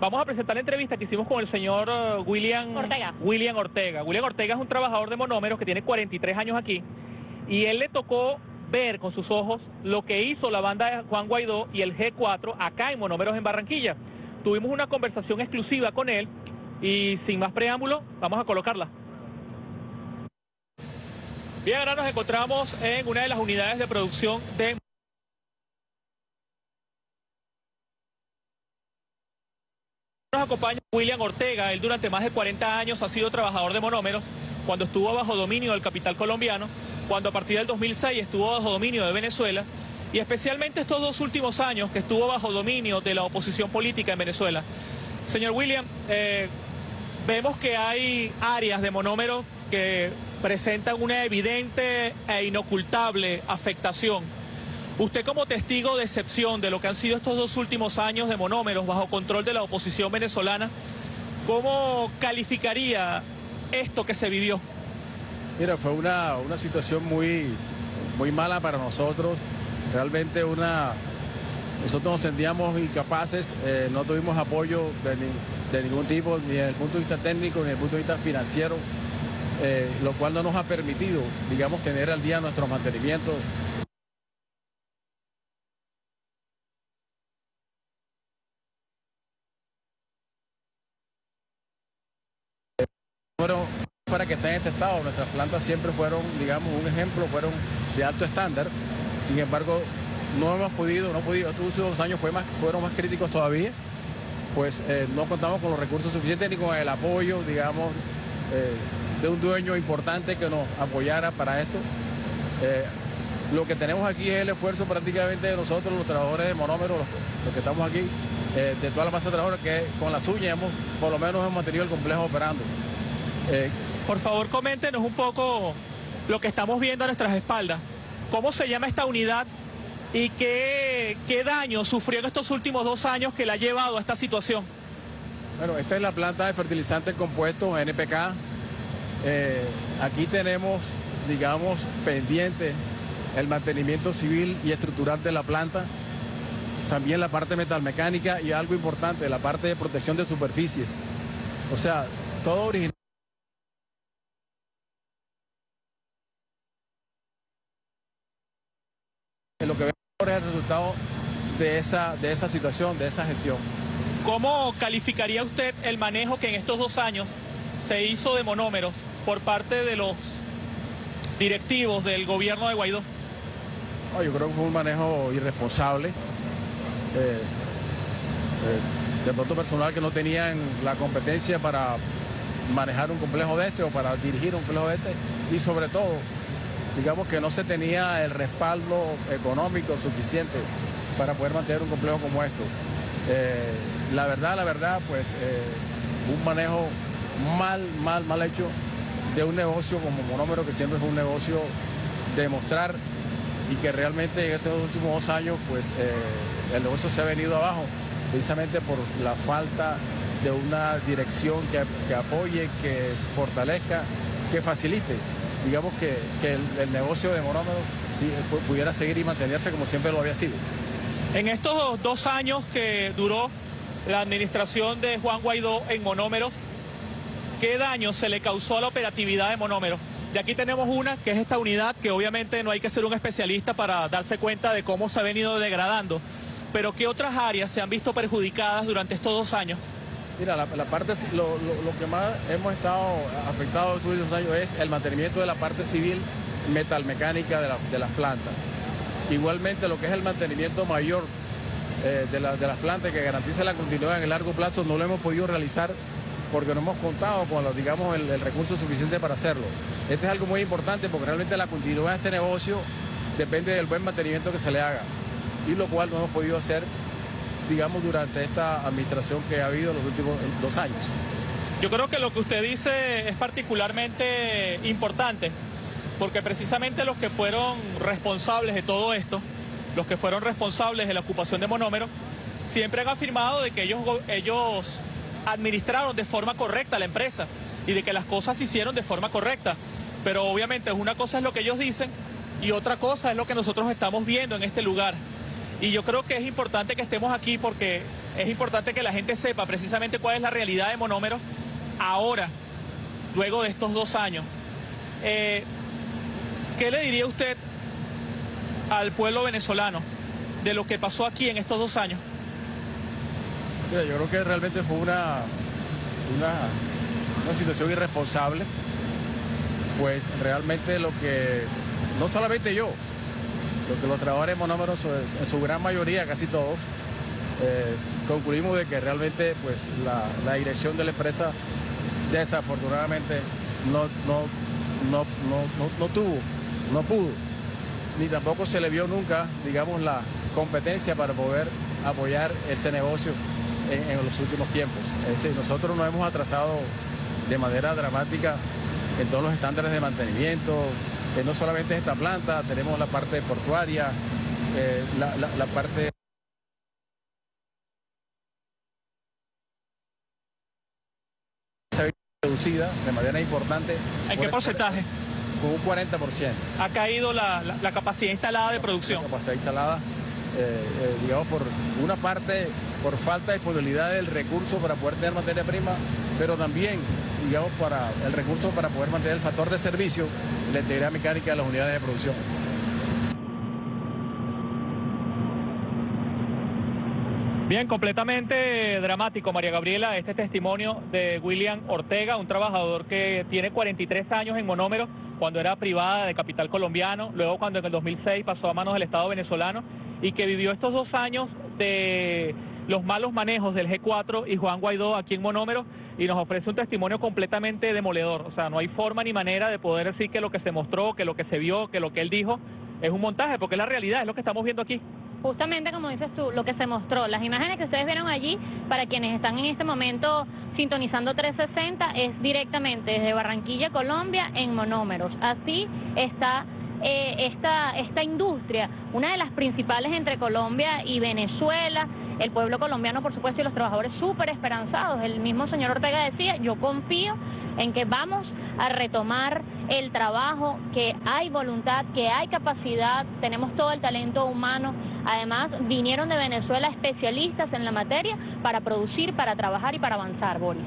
Vamos a presentar la entrevista que hicimos con el señor eh, William Ortega. William Ortega. William Ortega es un trabajador de monómeros que tiene 43 años aquí y él le tocó ver con sus ojos lo que hizo la banda de Juan Guaidó y el G4 acá en Monómeros en Barranquilla. Tuvimos una conversación exclusiva con él y sin más preámbulo, vamos a colocarla. Bien, ahora nos encontramos en una de las unidades de producción de acompaña William Ortega, él durante más de 40 años ha sido trabajador de monómeros, cuando estuvo bajo dominio del capital colombiano, cuando a partir del 2006 estuvo bajo dominio de Venezuela, y especialmente estos dos últimos años que estuvo bajo dominio de la oposición política en Venezuela. Señor William, eh, vemos que hay áreas de monómeros que presentan una evidente e inocultable afectación Usted como testigo de excepción de lo que han sido estos dos últimos años de monómeros bajo control de la oposición venezolana, ¿cómo calificaría esto que se vivió? Mira, fue una, una situación muy, muy mala para nosotros. Realmente una... Nosotros nos sentíamos incapaces, eh, no tuvimos apoyo de, de, ningún tipo, ni desde el punto de vista técnico, ni desde el punto de vista financiero, eh, lo cual no nos ha permitido, digamos, tener al día nuestro mantenimiento para que estén en este estado. Nuestras plantas siempre fueron, digamos, un ejemplo, fueron de alto estándar. Sin embargo, no hemos podido, no podido, estos últimos años fue más, fueron más críticos todavía, pues eh, no contamos con los recursos suficientes ni con el apoyo, digamos, eh, de un dueño importante que nos apoyara para esto. Eh, lo que tenemos aquí es el esfuerzo prácticamente de nosotros, los trabajadores de monómeros, los, que estamos aquí, de toda la masa de trabajadores, que con la suya hemos, por lo menos hemos mantenido el complejo operando. Eh, por favor, coméntenos un poco lo que estamos viendo a nuestras espaldas. ¿Cómo se llama esta unidad y qué, qué daño sufrió en estos últimos dos años que la ha llevado a esta situación? Bueno, esta es la planta de fertilizantes compuestos NPK. Eh, aquí tenemos, digamos, pendiente el mantenimiento civil y estructural de la planta, también la parte metalmecánica y algo importante, la parte de protección de superficies. O sea, todo original. Lo que vemos ahora es el resultado de esa, de esa situación, de esa gestión. ¿Cómo calificaría usted el manejo que en estos dos años se hizo de monómeros por parte de los directivos del gobierno de Guaidó? yo creo que fue un manejo irresponsable. Eh, eh, de pronto personal que no tenían la competencia para manejar un complejo de este o para dirigir un complejo de este y sobre todo digamos que no se tenía el respaldo económico suficiente para poder mantener un complejo como esto. Eh, la verdad, la verdad, pues eh, un manejo mal, mal, mal hecho de un negocio como Monómero, que siempre fue un negocio de mostrar y que realmente en estos últimos dos años, pues eh, el negocio se ha venido abajo, precisamente por la falta de una dirección que, que apoye, que fortalezca, que facilite digamos que, el, negocio de monómeros pudiera seguir y mantenerse como siempre lo había sido. En estos dos años que duró la administración de Juan Guaidó en monómeros, ¿qué daño se le causó a la operatividad de monómeros? Y aquí tenemos una, que es esta unidad, que obviamente no hay que ser un especialista para darse cuenta de cómo se ha venido degradando. Pero ¿qué otras áreas se han visto perjudicadas durante estos dos años? Mira, la, parte, lo, que más hemos estado afectados estos últimos años es el mantenimiento de la parte civil metalmecánica de, de las plantas. Igualmente lo que es el mantenimiento mayor eh, de, las plantas que garantice la continuidad en el largo plazo no lo hemos podido realizar porque no hemos contado con digamos, el, el, recurso suficiente para hacerlo. Este es algo muy importante porque realmente la continuidad de este negocio depende del buen mantenimiento que se le haga y lo cual no hemos podido hacer digamos, durante esta administración que ha habido en los últimos dos años. Yo creo que lo que usted dice es particularmente importante, porque precisamente los que fueron responsables de todo esto, los que fueron responsables de la ocupación de monómeros, siempre han afirmado de que ellos, ellos administraron de forma correcta la empresa y de que las cosas se hicieron de forma correcta. Pero obviamente una cosa es lo que ellos dicen y otra cosa es lo que nosotros estamos viendo en este lugar. Y yo creo que es importante que estemos aquí porque es importante que la gente sepa precisamente cuál es la realidad de monómeros ahora, luego de estos dos años. Eh, ¿Qué le diría usted al pueblo venezolano de lo que pasó aquí en estos dos años? Mira, yo creo que realmente fue una, una, una situación irresponsable, pues realmente lo que, no solamente yo, lo que los trabajadores monómeros, en su gran mayoría, casi todos, eh, concluimos de que realmente pues la, la, dirección de la empresa desafortunadamente no, no, no, no, no tuvo, no pudo, ni tampoco se le vio nunca, digamos, la competencia para poder apoyar este negocio en, en los últimos tiempos. Es decir, nosotros nos hemos atrasado de manera dramática en todos los estándares de mantenimiento, eh, no solamente esta planta, tenemos la parte portuaria, eh, la, la, la parte... reducida de manera importante. ¿En qué porcentaje? Con un 40%. Ha caído la, la, la capacidad instalada de producción. La capacidad instalada, eh, digamos, por una parte, por falta de disponibilidad del recurso para poder tener materia prima, pero también, digamos, para el recurso para poder mantener el factor de servicio, la integridad mecánica de las unidades de producción. Bien, completamente dramático, María Gabriela, este testimonio de William Ortega, un trabajador que tiene 43 años en monómero cuando era privada de capital colombiano, luego cuando en el 2006 pasó a manos del Estado venezolano y que vivió estos dos años de los malos manejos del G4 y Juan Guaidó aquí en monómero y nos ofrece un testimonio completamente demoledor. O sea, no hay forma ni manera de poder decir que lo que se mostró, que lo que se vio, que lo que él dijo es un montaje, porque es la realidad, es lo que estamos viendo aquí justamente como dices tú, lo que se mostró, las imágenes que ustedes vieron allí, para quienes están en este momento sintonizando 360, es directamente desde Barranquilla, Colombia, en monómeros. Así está eh, esta, esta industria, una de las principales entre Colombia y Venezuela, el pueblo colombiano, por supuesto, y los trabajadores súper esperanzados. El mismo señor Ortega decía, yo confío en que vamos a retomar el trabajo, que hay voluntad, que hay capacidad, tenemos todo el talento humano. Además, vinieron de Venezuela especialistas en la materia para producir, para trabajar y para avanzar, Boris.